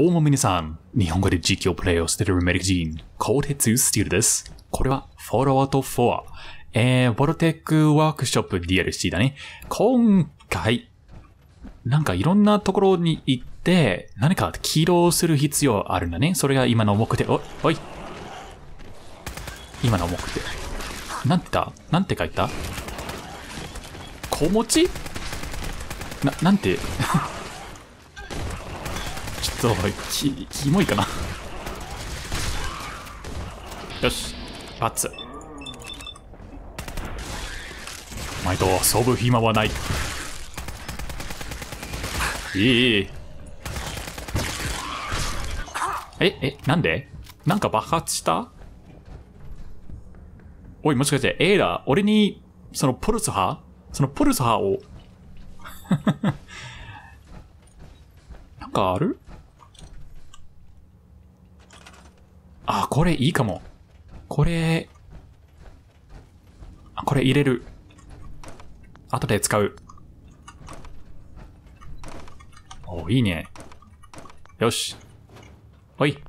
どうも皆さん、日本語で実況プレイをしているメリカ人、コーテツスティールです。これは、フォロワーと4。えー、ボルテックワークショップ DLC だね。今回、なんかいろんなところに行って、何か起動する必要あるんだね。それが今の目的。お、おい。今の目的。なんて言った？なんて書いた？小餅な、なんて？と、き、キモいかな。よし、バツ。お前と遊ぶ暇はない。いいいい。え、え、なんで？なんか爆発した？おい、もしかして、エイラ、俺に、そのプルス波そのプルス波を、なんかある？あ、これいいかも。これ、あこれ入れる。後で使う。お、いいね。よし。おい。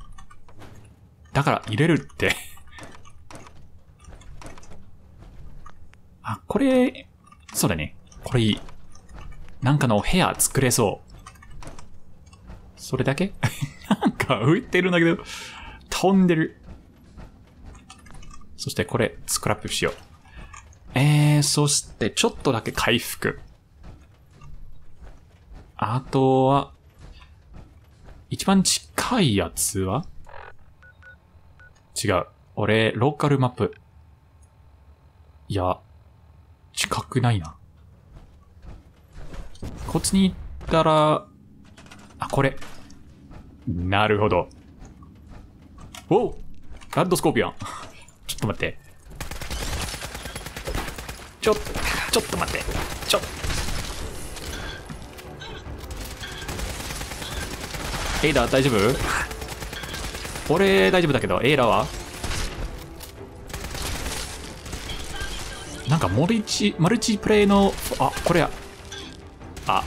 だから入れるって。あ、これ、そうだね。これいい。なんかの部屋作れそう。それだけ？なんか浮いてるんだけど、飛んでる。そしてこれ、スクラップしよう。えー、そしてちょっとだけ回復。あとは、一番近いやつは？違う。俺、ローカルマップ。いや、近くないな。こっちに行ったら、あ、これ。なるほど。おうラッドスコーピオン。ちょっと待って。ちょ、ちょっと待って。ちょ。エイダー大丈夫？俺大丈夫だけど、エイラは？なんかモルチ、マルチプレイの、あ、これや。あ。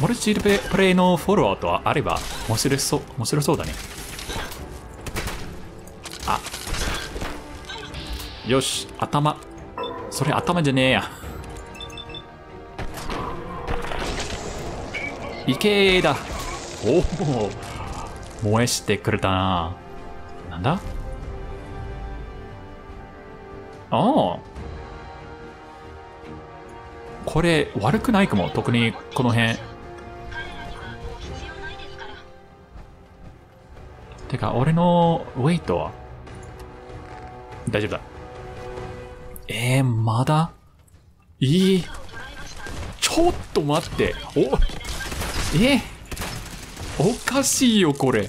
マルチプレイのフォロワーとはあれば、面白そう、面白そうだね。よし、頭。それ頭じゃねえや。いけーだ。おお。燃えしてくれたな。なんだ？ああ。これ悪くないかも。特にこの辺。てか、俺のウェイトは？大丈夫だ。えー、まだ？いい。ちょっと待って。お、え？おかしいよ、これ。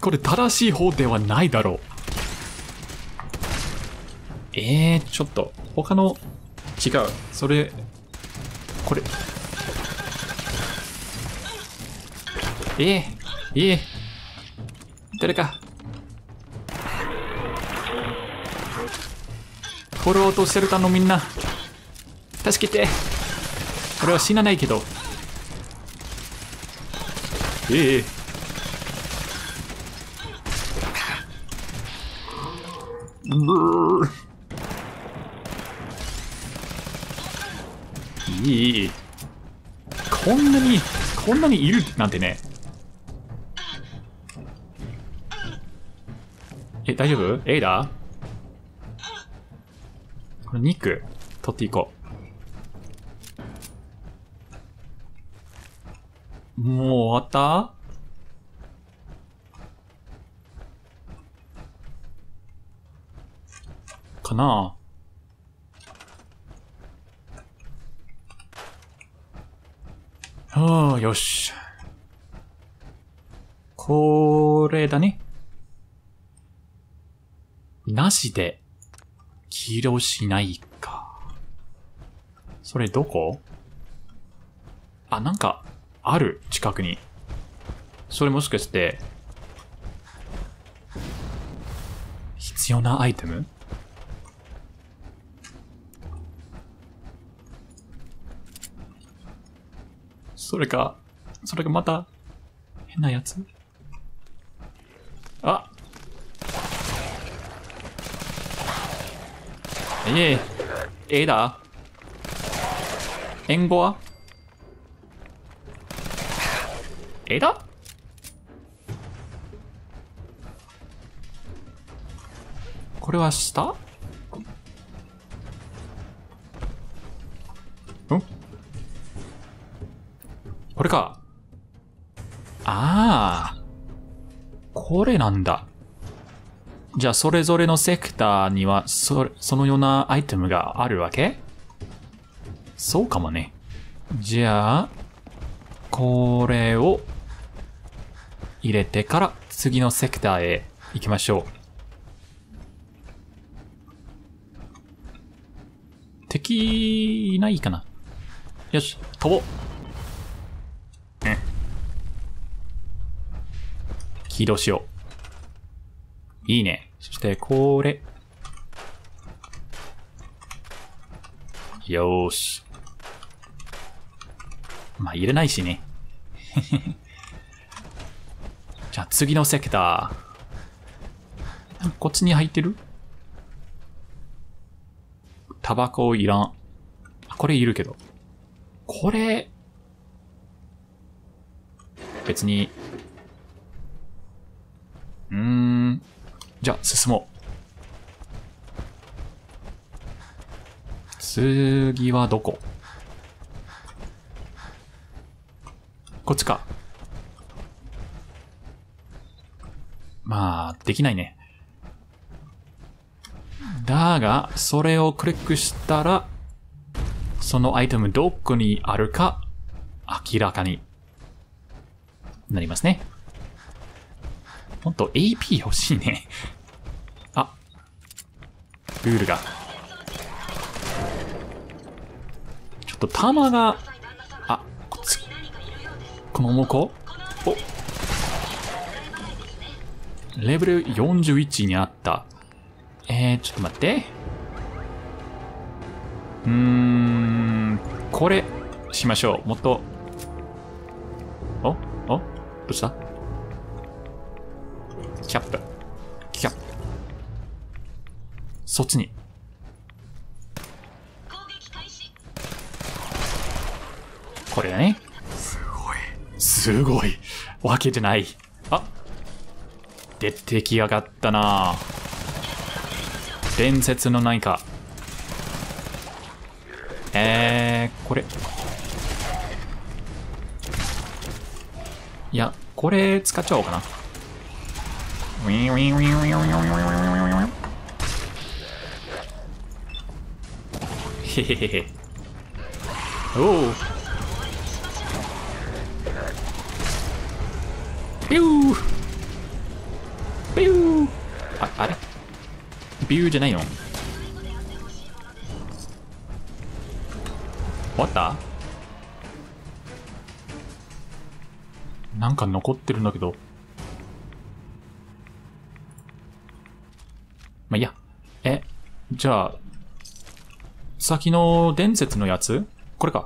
これ正しい方ではないだろう。えー、ちょっと、他の、違う。それ、これ。えー、えー、誰か。フォローとしてるかのみんな。助けて。俺は死なないけど。ええブーいい。こんなに、こんなにいるなんてね。え、大丈夫？エイダーこれ肉、取っていこう。もう終わった？かな？ああ、よし。これだね。なしで、起動しないか。それどこあ、なんか、ある、近くに。それもしかして、必要なアイテムそれか、それがまた、変なやつあ 예. 에 다. 앵고 아? 에 다? 고래와 시 다? 응? 고래 가. 아. これなんだ。じゃあ、それぞれのセクターには、そ、そのようなアイテムがあるわけ？そうかもね。じゃあ、これを入れてから次のセクターへ行きましょう。敵いないかな？よし、飛ぼう。うん。起動しよう。いいね。そして、これ。よーし。まあ、入れないしね。じゃあ、次のセクター。こっちに入ってる？タバコいらん。これいるけど。これ、別に、うーん、じゃあ進もう。次はどこ？こっちか。まあ、できないね。だが、それをクリックしたら、そのアイテムどこにあるか、明らかになりますね。ほんと AP 欲しいね。あ、ルールが。ちょっと弾が、あ、こっち、この向こ？おレベル41にあった。えー、ちょっと待って。うーん、これ、しましょう。もっと。お？お？どうした？キャップ。キャップ。そっちに。これだね。すごい。すごい。わけじゃない。あ出てきやがったな伝説の何か。えー、これ。いや、これ使っちゃおうかな。Hehehe. oh. Pew. Pew. あ、あれ？ビューじゃないの？終わったなんか残ってるんだけど。じゃあ、先の伝説のやつ？これか。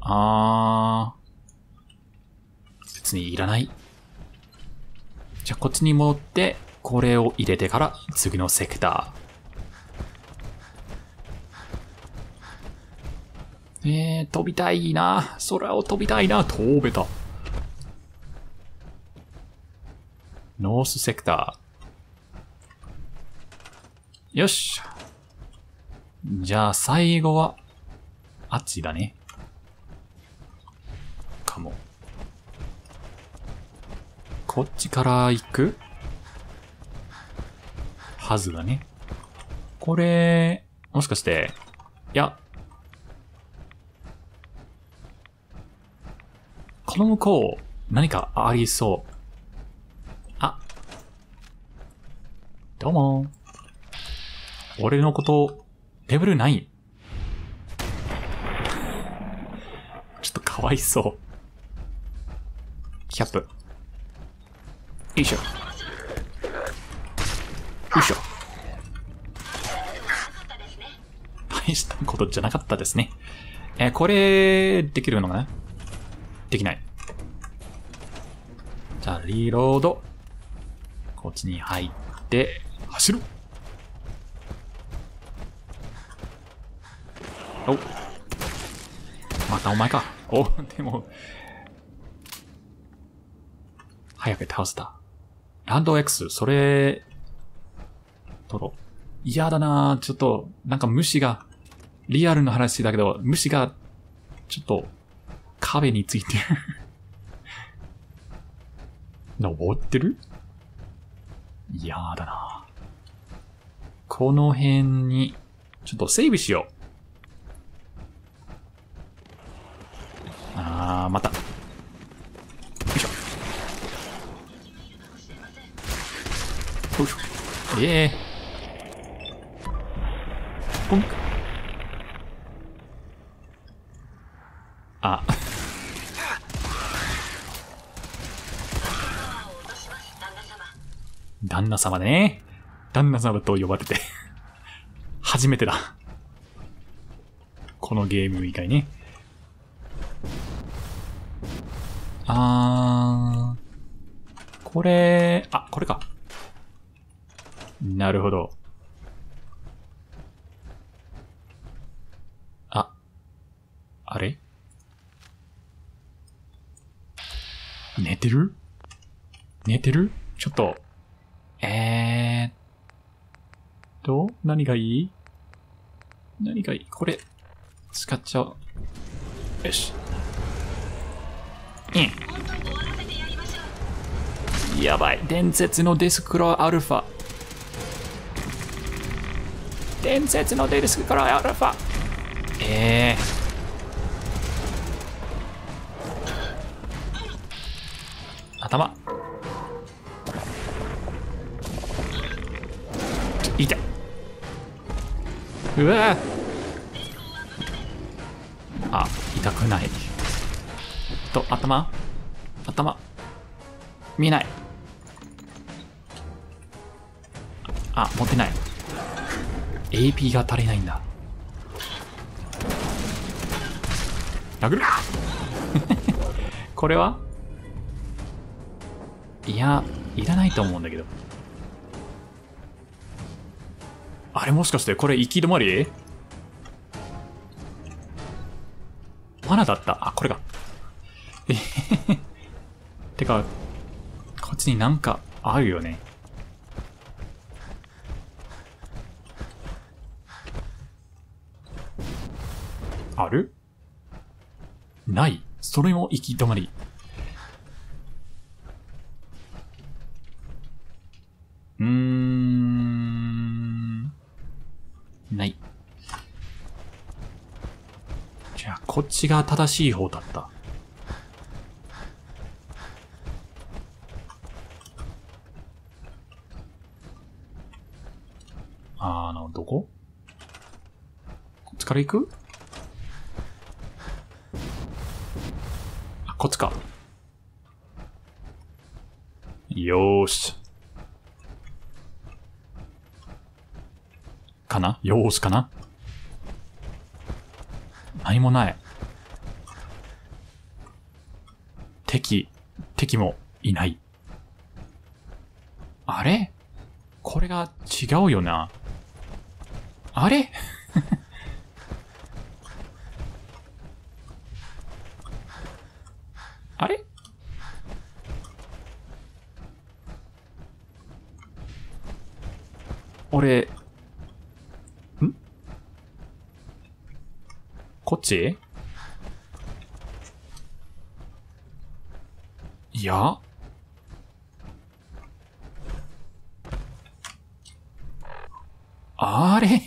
あー。別にいらない。じゃあこっちに戻って、これを入れてから次のセクター。えー、飛びたいな。空を飛びたいな。飛べた。ノースセクター。よし。じゃあ最後は、あっちだね。かも。こっちから行く？はずだね。これ、もしかして、いや。この向こう、何かありそう。あ。どうも。俺のこと、レベル9。ちょっとかわいそう。キャップ。よいしょ。よいしょ。大したことじゃなかったですね。えーこれ、できるのかな？できない。じゃあ、リロード。こっちに入って、走るおまたお前か。お、でも、早く倒せた。ランド X、それ、取ろう。嫌だなちょっと、なんか虫が、リアルな話だけど、虫が、ちょっと、壁についてる。登ってる？嫌だなこの辺に、ちょっとセーブしよう。あー、また。よいしょ。よいしょ。ええポンク。あ。旦那様ね。旦那様と呼ばれて。初めてだ。このゲーム以外ね。あー。これ、あ、これか。なるほど。あ、あれ？寝てる？寝てる？ちょっと、えーっと、何がいい？何がいい？これ、使っちゃおう。よし。うん。やばい。伝説のデスクロアルファ。伝説のデスクロアアルファ。ええ頭。痛いうわあ、痛くない。頭？頭？見えない。あ、持ってない。AP が足りないんだ。殴る これは？いや、いらないと思うんだけど。あれもしかしてこれ行き止まり？マナだった。あ、これか。えへへ。てか、こっちになんかあるよね。ある？ない？それも行き止まり。うーん。ない。じゃあ、こっちが正しい方だった。あの、どここっちから行く？あ、こっちか。よーし。かな？よーしかな？何もない。敵、敵もいない。あれ？これが違うよな。あれ？あれ？俺、ん？こっち？いや？あれ？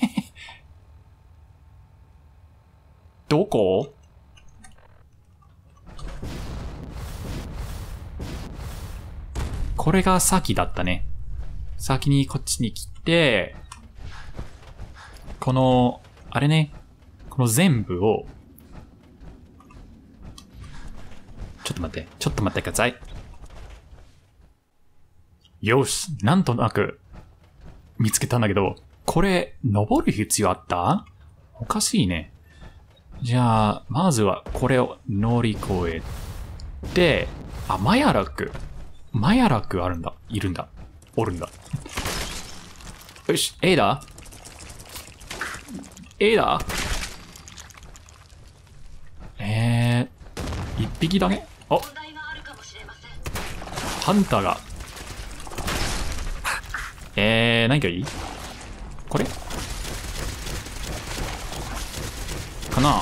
どこ？これが先だったね。先にこっちに来て、この、あれね、この全部を、ちょっと待って、ちょっと待ってください。よし、なんとなく見つけたんだけど、これ、登る必要あった？おかしいね。じゃあ、まずはこれを乗り越えで、あ、マヤラック。マヤラックあるんだ。いるんだ。おるんだ。よし、A だ ?A だえー、一匹だけあ、ハンターが。えー、何がいい？これ？かな？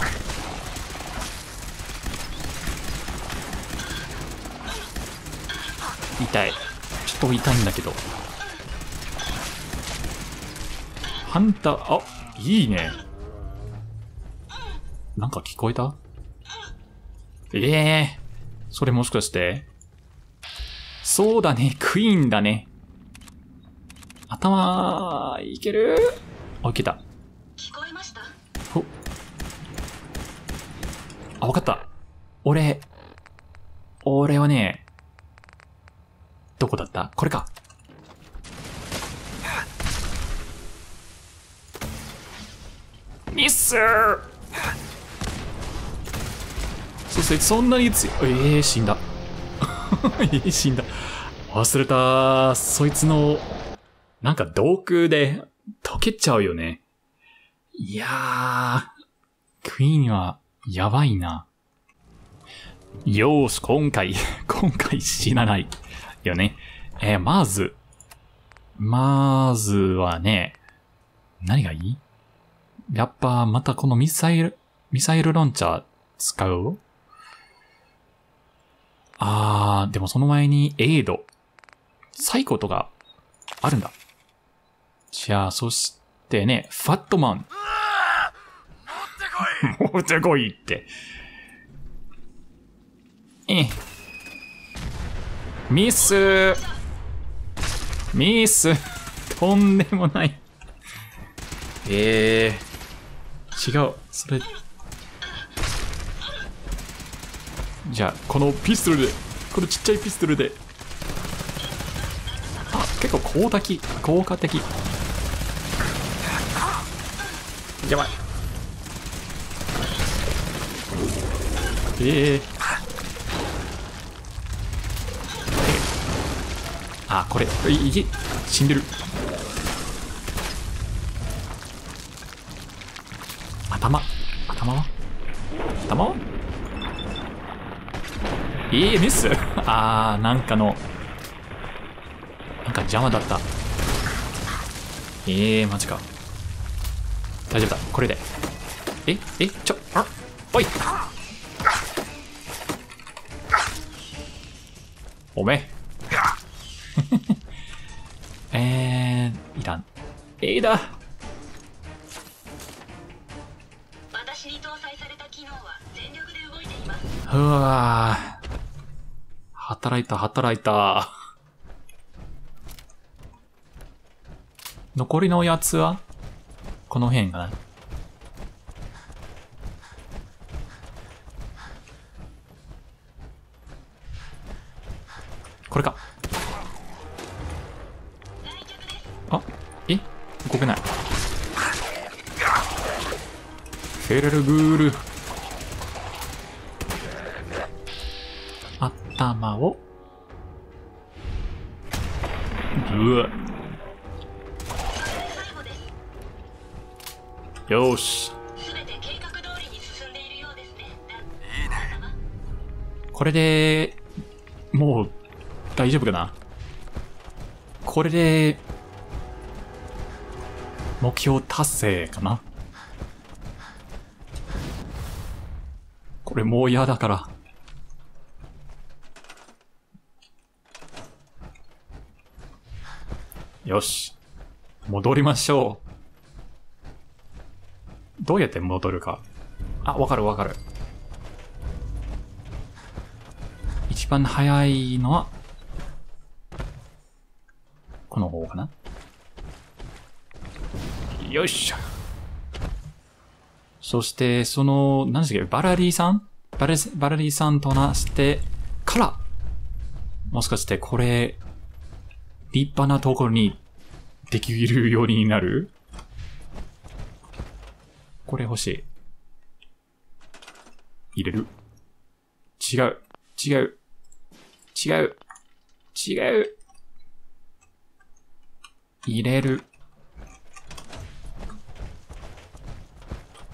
痛い。ちょっと痛いんだけど。ハンター、あ、いいね。なんか聞こえた？ええー、それもしかして？そうだね、クイーンだね。頭、いける？あ、いけた。聞こえました？ほ。あ、わかった。俺、俺はね、どこだった？これか。ミスーそしてそんなに強い。ええー、死んだ。えー、死んだ。忘れた。そいつの、なんか洞窟で溶けちゃうよね。いやー、クイーンはやばいな。よーし、今回、今回死なない。よね。えーまず、まずはね、何がいい？やっぱ、またこのミサイル、ミサイルロンチャー使う？あー、でもその前にエイド。サイコとかあるんだ。じゃあ、そしてね、ファットマン。持ってこいって。ええ。ミスミスとんでもない。ええ違う。それ。じゃあ、このピストルで、このちっちゃいピストルで。あ、結構効果的、効果的。やばい。ええあ、これ、い、い、死んでる。頭、頭は？頭は？ええミス あー、なんかの、なんか邪魔だった。ええー、マジか。大丈夫だ、これで。え？え？ちょ、あ？おい。おめ。えー、いらん。えーだ私に搭載された機能は全力で動いていますうわ働いた、働いた。残りのやつは？この辺かな。これか。あ、え？動けない。フェルルグール。これで、もう、大丈夫かな？これで、目標達成かな？これもう嫌だから。よし。戻りましょう。どうやって戻るか。あ、わかるわかる。番早いのは、この方かな？よいしょ。そして、その、何でしたっけ、バラリーさん？バラバラリーさんと話してから、もしかしてこれ、立派なところにできるようになる？これ欲しい。入れる？違う。違う。違う。違う。入れる。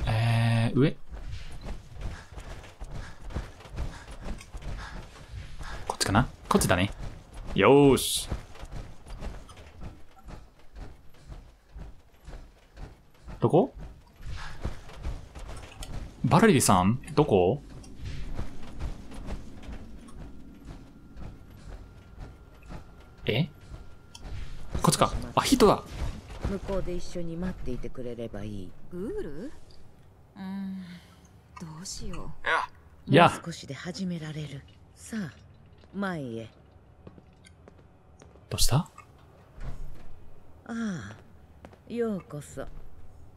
えー、上？こっちかな？こっちだね。よーし。どこ？バラリーさん？どこ？え？こっちか。あ、人だ。向こうで一緒に待っていてくれればいい。ウール？うーん。どうしよいや。少しで始められる。さあ前へ。どうした？ああようこそ。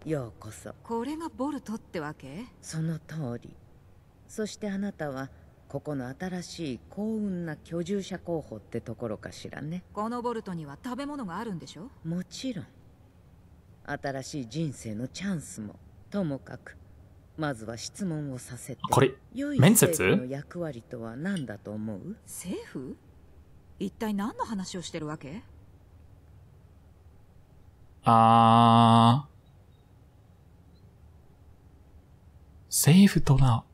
ようこそ。うこれがボルトってわけ？その通り。そしてあなたはここの新しい幸運な居住者候補ってところかしらね。このボルトには食べ物があるんでしょ？もちろん。新しい人生のチャンスもともかく。まずは質問をさせて。これ、良い面接？政府の役割とは何だと思う？政府？一体何の話をしてるわけ？あー。政府とな、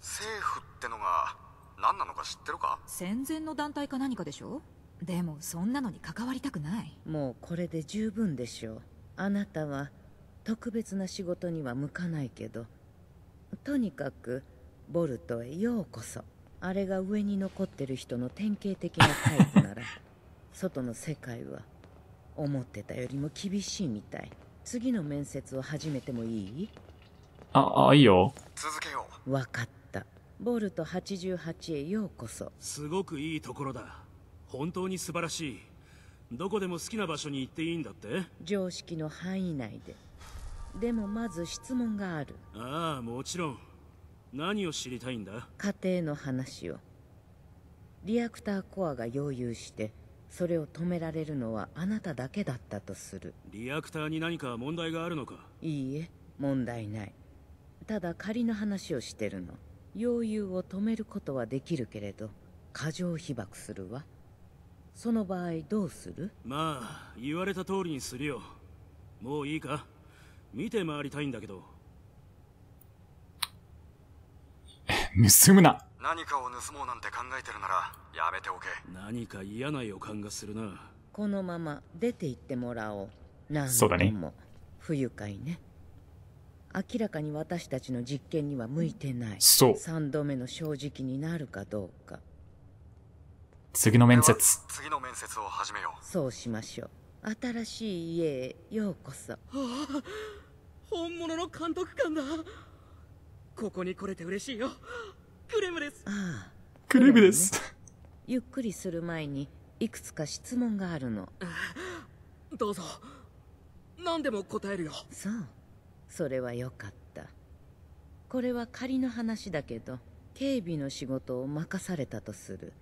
政か知ってるか？戦前の団体か何かでしょ？でもそんなのに関わりたくない。もうこれで十分でしょう。あなたは特別な仕事には向かないけど。とにかくボルトへようこそ。あれが上に残ってる人の典型的なタイプなら 外の世界は思ってたよりも厳しいみたい。次の面接を始めてもいい？あ、あ、いいよ。続けよう。わかったボルト88へようこそ。すごくいいところだ。本当に素晴らしい。どこでも好きな場所に行っていいんだって？常識の範囲内で。でもまず質問がある。ああもちろん。何を知りたいんだ？家庭の話を。リアクターコアが溶融してそれを止められるのはあなただけだったとする。リアクターに何か問題があるのか？いいえ問題ない。ただ仮の話をしてるの溶融を止めることはできるけれど過剰被爆するわ。その場合どうする？まあ言われた通りにするよ。もういいか？見て回りたいんだけど。盗むな。何かを盗もうなんて考えてるならやめておけ。何か嫌な予感がするな。このまま出て行ってもらおう。何そうだね。度も。不愉快ね明らかに私たちの実験には向いてない。そう。3度目の正直になるかどうか。次の面接。次の面接を始めよう。そうしましょう。新しい家へようこそ。本物の監督官だ。ここに来れて嬉しいよ。クレムです。ああクレームです。ゆっくりする前にいくつか質問があるの。どうぞ。何でも答えるよ。そうそれはよかった。これは仮の話だけど警備の仕事を任されたとする。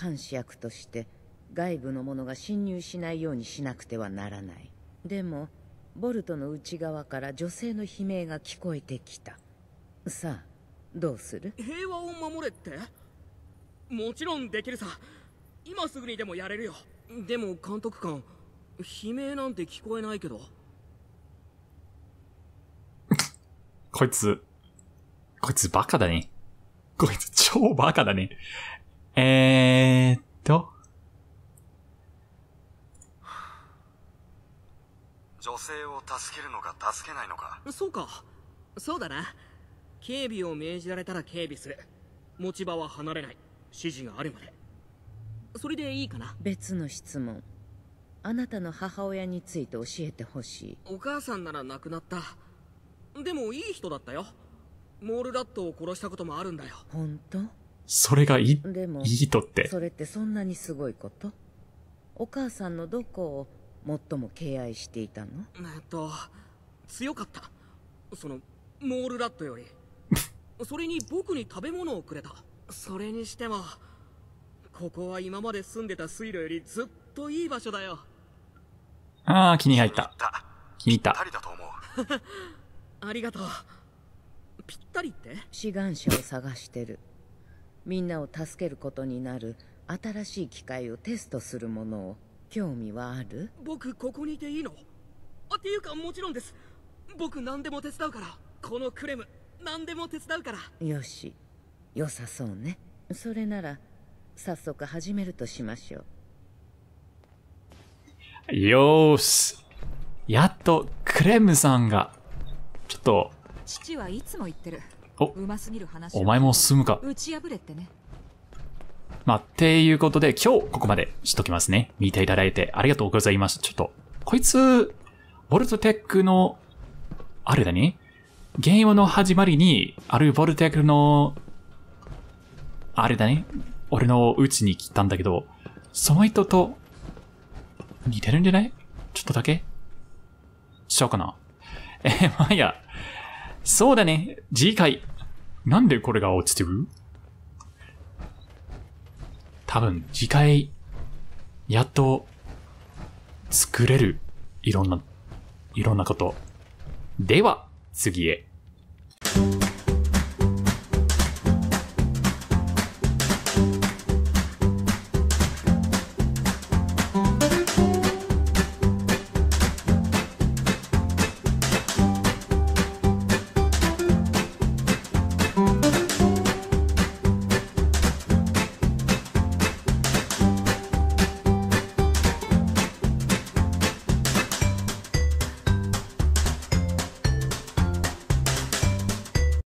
監視役として外部の者が侵入しないようにしなくてはならない。でもボルトの内側から女性の悲鳴が聞こえてきた。さあどうする？平和を守れって？もちろんできるさ。今すぐにでもやれるよ。でも監督官悲鳴なんて聞こえないけど。こいつ、こいつバカだね。こいつ超バカだね。えーっと、女性を助けるのか助けないのか。そうか。そうだな。警備を命じられたら警備する。持ち場は離れない。指示があるまで。それでいいかな。別の質問。あなたの母親について教えてほしい。お母さんなら亡くなったでもいい人だったよ。モールラットを殺したこともあるんだよ。本当？それがいい、でもいい人って？それってそんなにすごいこと？お母さんのどこを最も敬愛していたの？えっと強かった。そのモールラットより。それに僕に食べ物をくれた。それにしてもここは今まで住んでた水路よりずっといい場所だよ。あー、気に入った。だ気に入った。誰だと思うありがとう。ぴったりって？志願者を探してる。みんなを助けることになる。新しい機械をテストするものを。興味はある？僕ここにいていいの？あっていうかもちろんです。僕何でも手伝うから。このクレム何でも手伝うから。よし。良さそうね。それなら早速始めるとしましょう。よーし。やっと、クレムさんが、ちょっと、父はいつも言ってるおうますぎる話をお前も進むか。打ち破れってねまあ、っていうことで、今日ここまでしときますね。見ていただいてありがとうございました。ちょっと、こいつ、ボルトテックの、あれだね。ゲームの始まりに、あるボルトテックの、あれだね。俺のうちに来たんだけど、その人と、似てるんじゃない？ちょっとだけしようかな。えー、まあいいや。そうだね。次回。なんでこれが落ちてる多分次回、やっと作れる。いろんな、いろんなこと。では、次へ。